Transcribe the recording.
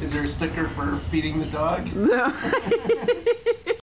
Is there a sticker for feeding the dog? No.